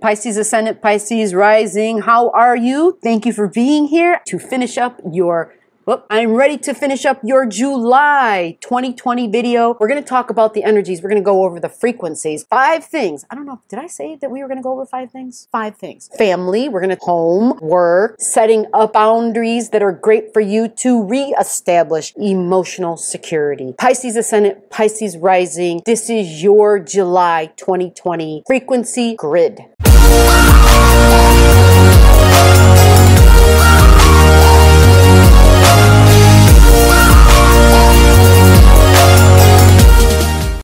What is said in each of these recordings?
Pisces Ascendant, Pisces Rising. How are you? Thank you for being here to finish up your well, I'm ready to finish up your July 2020 video. We're to talk about the energies. We're to go over the frequencies. Five things. I don't know. Did I say that we were to go over five things? Five things. Family. We're to home, work, setting up boundaries that are great for you to reestablish emotional security. Pisces Ascendant, Pisces Rising. This is your July 2020 frequency grid.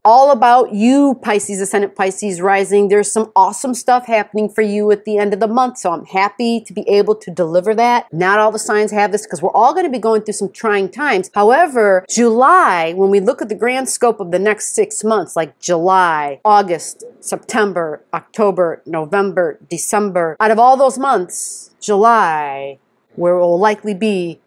All about you, Pisces Ascendant, Pisces Rising. There's some awesome stuff happening for you at the end of the month, so I'm happy to be able to deliver that. Not all the signs have this because we're all going to be going through some trying times. However, July, when we look at the grand scope of the next six months, like July, August, September, October, November, December, out of all those months, July, where it will likely be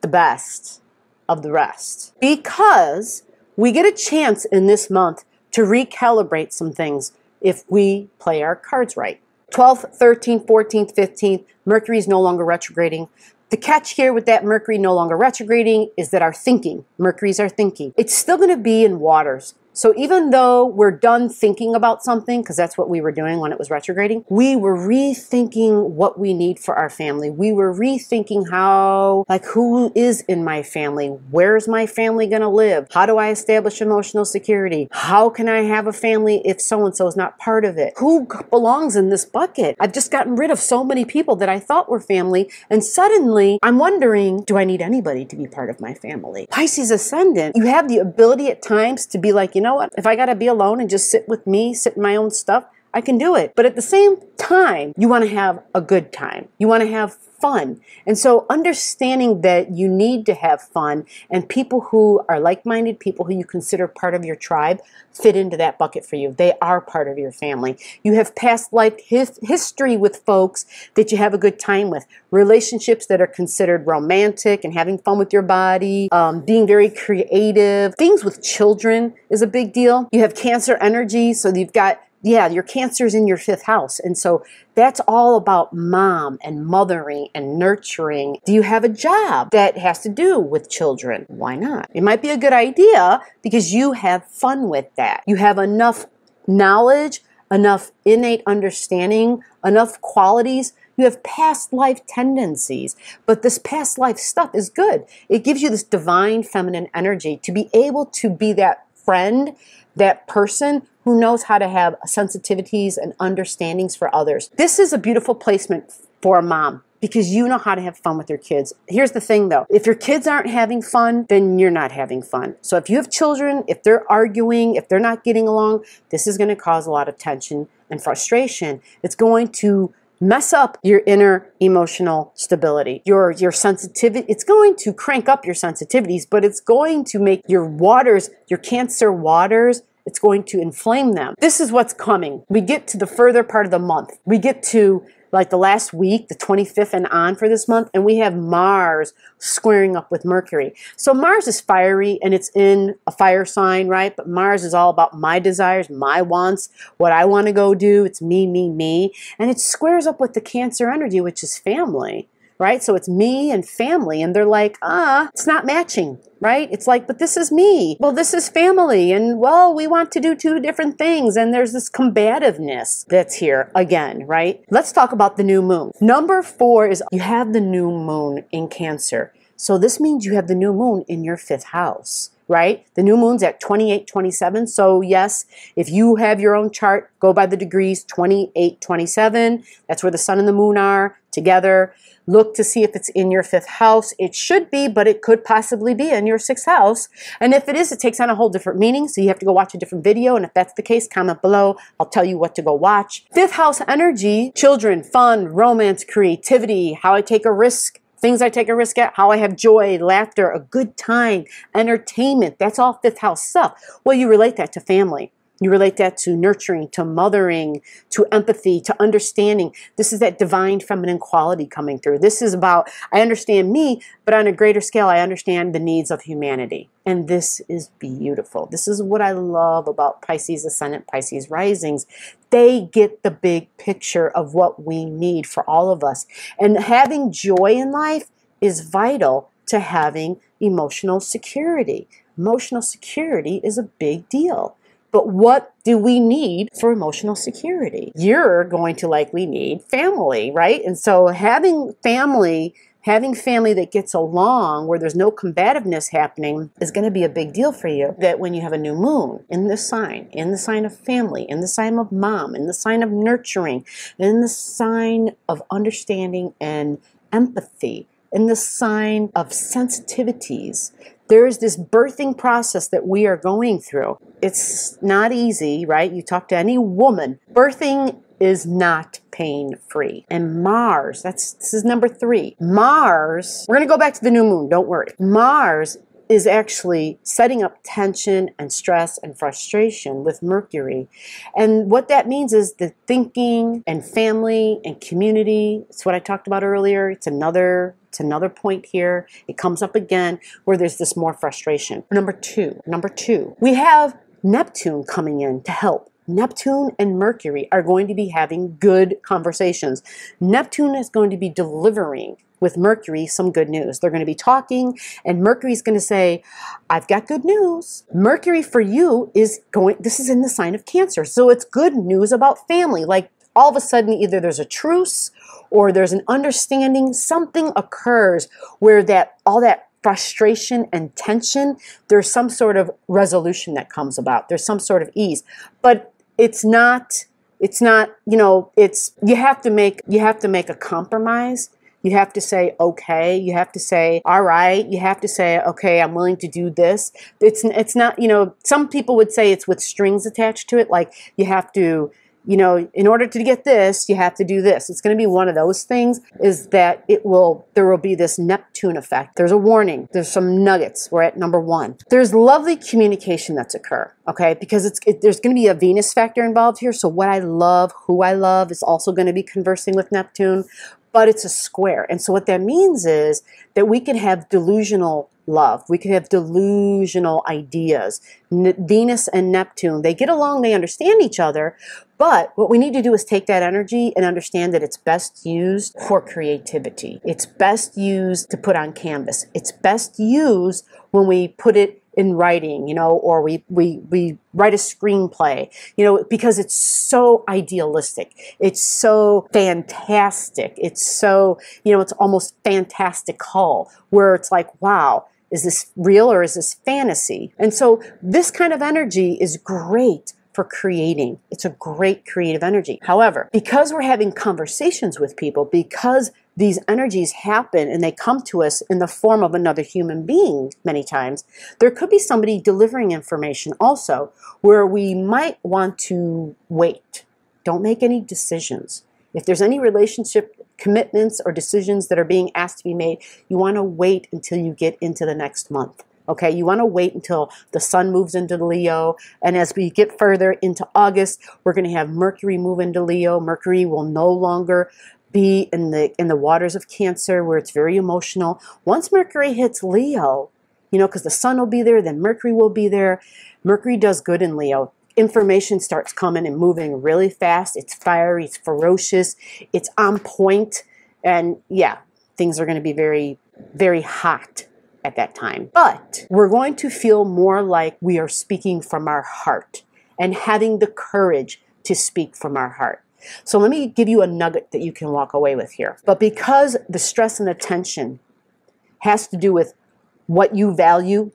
the best of the rest. Because we get a chance in this month to recalibrate some things if we play our cards right. 12th, 13th, 14th, 15th, Mercury is no longer retrograding. The catch here with that Mercury no longer retrograding is that our thinking, Mercury's our thinking, it's still going to be in waters. So even though we're done thinking about something, because that's what we were doing when it was retrograding, we were rethinking what we need for our family. We were rethinking how, like, who is in my family? Where's my family going to live? How do I establish emotional security? How can I have a family if so and so is not part of it? Who belongs in this bucket? I've just gotten rid of so many people that I thought were family, and suddenly I'm wondering, do I need anybody to be part of my family? Pisces ascendant, you have the ability at times to be like, you know, know what? If I got to be alone and just sit with me, sit in my own stuff, I can do it. But at the same time, you want to have a good time. You want to have fun. And so understanding that you need to have fun and people who are like-minded, people who you consider part of your tribe, fit into that bucket for you. They are part of your family. You have past life his history with folks that you have a good time with. Relationships that are considered romantic and having fun with your body, um, being very creative. Things with children is a big deal. You have cancer energy, so you've got yeah, your cancer's in your fifth house. And so that's all about mom and mothering and nurturing. Do you have a job that has to do with children? Why not? It might be a good idea because you have fun with that. You have enough knowledge, enough innate understanding, enough qualities. You have past life tendencies, but this past life stuff is good. It gives you this divine feminine energy to be able to be that friend, that person who knows how to have sensitivities and understandings for others. This is a beautiful placement for a mom because you know how to have fun with your kids. Here's the thing though, if your kids aren't having fun, then you're not having fun. So if you have children, if they're arguing, if they're not getting along, this is going to cause a lot of tension and frustration. It's going to mess up your inner emotional stability, your your sensitivity. It's going to crank up your sensitivities, but it's going to make your waters, your cancer waters it's going to inflame them. This is what's coming. We get to the further part of the month. We get to like the last week, the 25th and on for this month, and we have Mars squaring up with Mercury. So Mars is fiery and it's in a fire sign, right? But Mars is all about my desires, my wants, what I want to go do. It's me, me, me. And it squares up with the Cancer energy, which is family right? So it's me and family, and they're like, ah, it's not matching, right? It's like, but this is me. Well, this is family, and well, we want to do two different things, and there's this combativeness that's here again, right? Let's talk about the new moon. Number four is you have the new moon in Cancer. So this means you have the new moon in your fifth house right? The new moon's at 28, 27. So yes, if you have your own chart, go by the degrees 28, 27. That's where the sun and the moon are together. Look to see if it's in your fifth house. It should be, but it could possibly be in your sixth house. And if it is, it takes on a whole different meaning. So you have to go watch a different video. And if that's the case, comment below. I'll tell you what to go watch. Fifth house energy, children, fun, romance, creativity, how I take a risk, things I take a risk at, how I have joy, laughter, a good time, entertainment. That's all fifth house stuff. Well, you relate that to family. You relate that to nurturing, to mothering, to empathy, to understanding. This is that divine feminine quality coming through. This is about, I understand me, but on a greater scale, I understand the needs of humanity. And this is beautiful. This is what I love about Pisces Ascendant, Pisces Risings. They get the big picture of what we need for all of us. And having joy in life is vital to having emotional security. Emotional security is a big deal. But what do we need for emotional security? You're going to likely need family, right? And so having family having family that gets along where there's no combativeness happening is going to be a big deal for you that when you have a new moon in this sign in the sign of family in the sign of mom in the sign of nurturing in the sign of understanding and empathy in the sign of sensitivities there is this birthing process that we are going through. It's not easy, right? You talk to any woman, birthing is not pain free. And Mars, that's this is number 3. Mars, we're going to go back to the new moon, don't worry. Mars is actually setting up tension and stress and frustration with Mercury. And what that means is the thinking and family and community. It's what I talked about earlier. It's another it's another point here. It comes up again where there's this more frustration. Number 2. Number 2. We have Neptune coming in to help. Neptune and Mercury are going to be having good conversations. Neptune is going to be delivering with Mercury some good news. They're going to be talking, and Mercury's going to say, I've got good news. Mercury for you is going, this is in the sign of Cancer. So it's good news about family. Like all of a sudden, either there's a truce or there's an understanding, something occurs where that all that frustration and tension, there's some sort of resolution that comes about. There's some sort of ease. But it's not it's not you know it's you have to make you have to make a compromise you have to say okay. You have to say all right. You have to say okay. I'm willing to do this. It's it's not you know. Some people would say it's with strings attached to it. Like you have to you know, in order to get this, you have to do this. It's going to be one of those things is that it will, there will be this Neptune effect. There's a warning. There's some nuggets. We're at number one. There's lovely communication that's occur, okay? Because it's, it, there's going to be a Venus factor involved here. So what I love, who I love is also going to be conversing with Neptune but it's a square. And so what that means is that we can have delusional love. We can have delusional ideas. N- Venus and Neptune, they get along, they understand each other, but what we need to do is take that energy and understand that it's best used for creativity. It's best used to put on canvas. It's best used when we put it in writing, you know, or we, we, we write a screenplay, you know, because it's so idealistic. It's so fantastic. It's so, you know, it's almost fantastical where it's like, wow, is this real or is this fantasy? And so this kind of energy is great for creating. It's a great creative energy. However, because we're having conversations with people, because these energies happen and they come to us in the form of another human being many times, there could be somebody delivering information also where we might want to wait. Don't make any decisions. If there's any relationship commitments or decisions that are being asked to be made, you want to wait until you get into the next month. Okay, you want to wait until the sun moves into Leo. And as we get further into August, we're going to have Mercury move into Leo. Mercury will no longer be in the in the waters of Cancer where it's very emotional. Once Mercury hits Leo, you know, because the sun will be there, then Mercury will be there. Mercury does good in Leo. Information starts coming and moving really fast. It's fiery, it's ferocious, it's on point, and yeah, things are going to be very, very hot at that time. But we're going to feel more like we are speaking from our heart and having the courage to speak from our heart. So let me give you a nugget that you can walk away with here. But because the stress and the tension has to do with what you value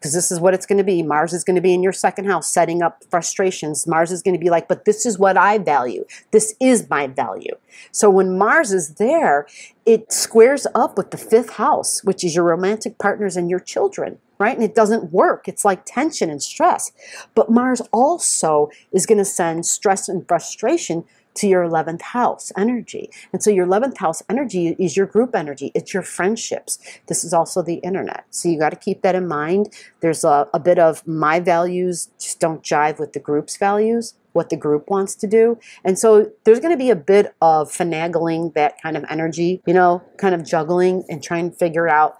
because this is what it's going to be. Mars is going to be in your second house, setting up frustrations. Mars is going to be like, but this is what I value. This is my value. So when Mars is there, it squares up with the fifth house, which is your romantic partners and your children. Right? And it doesn't work. It's like tension and stress. But Mars also is going to send stress and frustration to your 11th house energy. And so your 11th house energy is your group energy, it's your friendships. This is also the internet. So you got to keep that in mind. There's a, a bit of my values just don't jive with the group's values what the group wants to do. And so there's going to be a bit of finagling that kind of energy, you know, kind of juggling and trying to figure out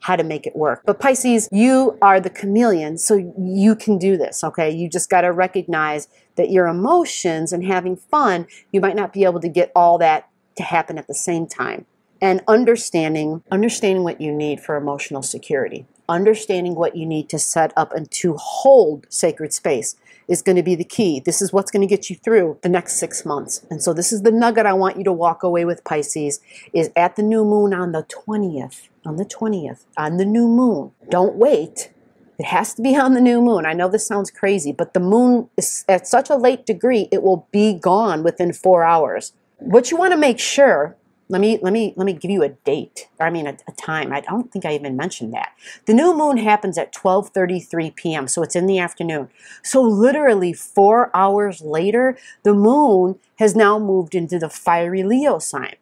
how to make it work. But Pisces, you are the chameleon, so you can do this, okay? You just got to recognize that your emotions and having fun, you might not be able to get all that to happen at the same time. And understanding, understanding what you need for emotional security, understanding what you need to set up and to hold sacred space is going to be the key. This is what's going to get you through the next six months. And so this is the nugget I want you to walk away with, Pisces, is at the new moon on the 20th, on the 20th, on the new moon. Don't wait. It has to be on the new moon. I know this sounds crazy, but the moon is at such a late degree, it will be gone within four hours. What you want to make sure let me let me let me give you a date. Or i mean a, a, time. I don't think i even mentioned that. The new moon happens at 12:33 p.m. so it's in the afternoon. So literally 4 hours later the moon has now moved into the fiery leo sign.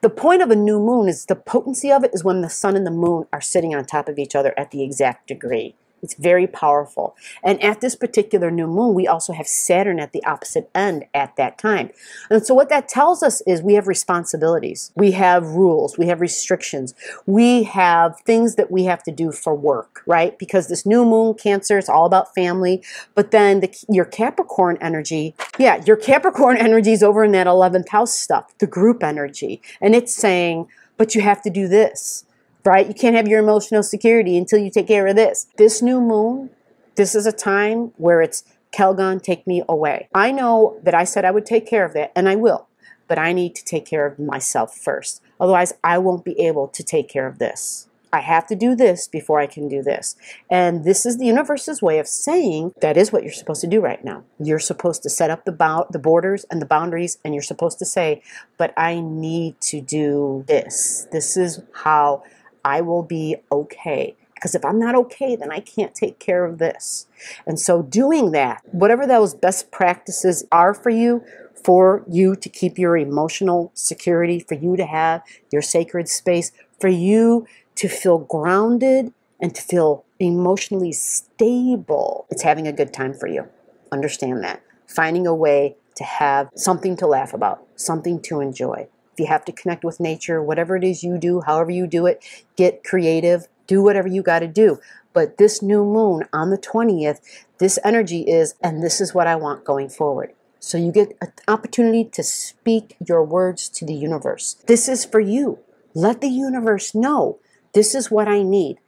The point of a new moon is the potency of it is when the sun and the moon are sitting on top of each other at the exact degree it's very powerful. And at this particular new moon, we also have Saturn at the opposite end at that time. And so what that tells us is we have responsibilities. We have rules. We have restrictions. We have things that we have to do for work, right? Because this new moon, Cancer, it's all about family. But then the, your Capricorn energy, yeah, your Capricorn energy is over in that 11th house stuff, the group energy. And it's saying, but you have to do this right? You can't have your emotional security until you take care of this. This new moon, this is a time where it's Calgon, take me away. I know that I said I would take care of that, and I will, but I need to take care of myself first. Otherwise, I won't be able to take care of this. I have to do this before I can do this. And this is the universe's way of saying that is what you're supposed to do right now. You're supposed to set up the bound, the borders and the boundaries and you're supposed to say, "But I need to do this. This is how I will be okay. Because if I'm not okay, then I can't take care of this. And so, doing that, whatever those best practices are for you, for you to keep your emotional security, for you to have your sacred space, for you to feel grounded and to feel emotionally stable, it's having a good time for you. Understand that. Finding a way to have something to laugh about, something to enjoy, if you have to connect with nature, whatever it is you do, however you do it, get creative, do whatever you got to do. But this new moon on the 20th, this energy is, and this is what I want going forward. So you get an opportunity to speak your words to the universe. This is for you. Let the universe know this is what I need.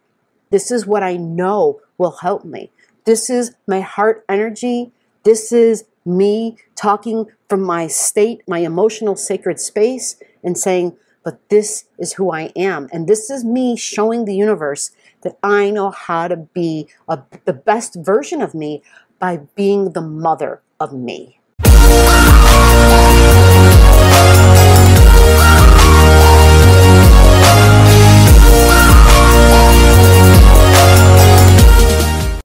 This is what I know will help me. This is my heart energy. This is me talking from my state, my emotional sacred space, and saying, but this is who I am. And this is me showing the universe that I know how to be a, the best version of me by being the mother of me.